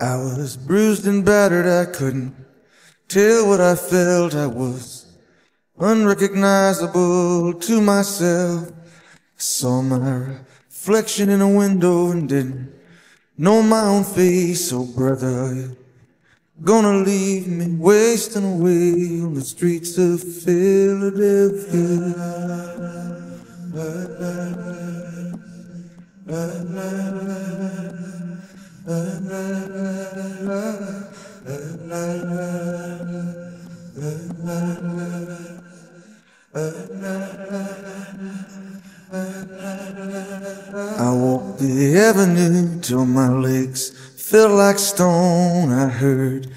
I was bruised and battered, I couldn't tell what I felt. I was unrecognizable to myself. I saw my reflection in a window and didn't know my own face. Oh, brother, you're gonna leave me wasting away on the streets of Philadelphia. I walked the avenue till my legs felt like stone. I heard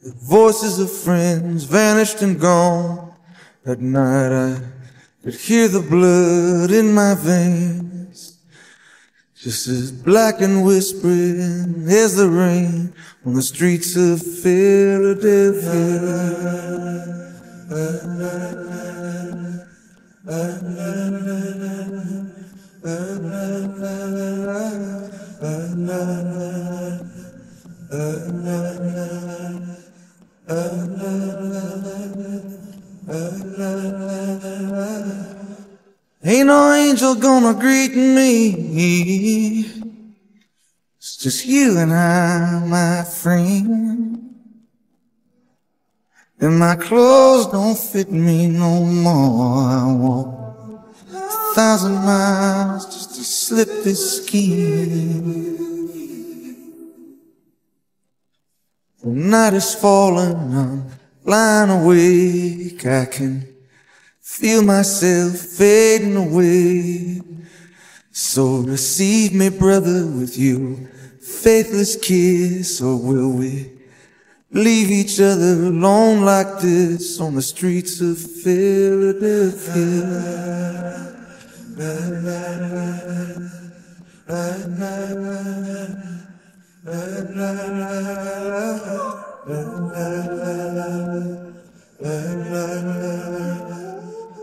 the voices of friends vanished and gone. At night I could hear the blood in my veins. Just as black and whispering as the rain on the streets of Ain't no angel gonna greet me. It's just you and I, my friend. And my clothes don't fit me no more. I walk a thousand miles just to slip this skin. The night is falling, I'm lying awake. I can feel myself fading away. So receive me, brother, with you, faithless kiss, or will we leave each other alone like this on the streets of Philadelphia?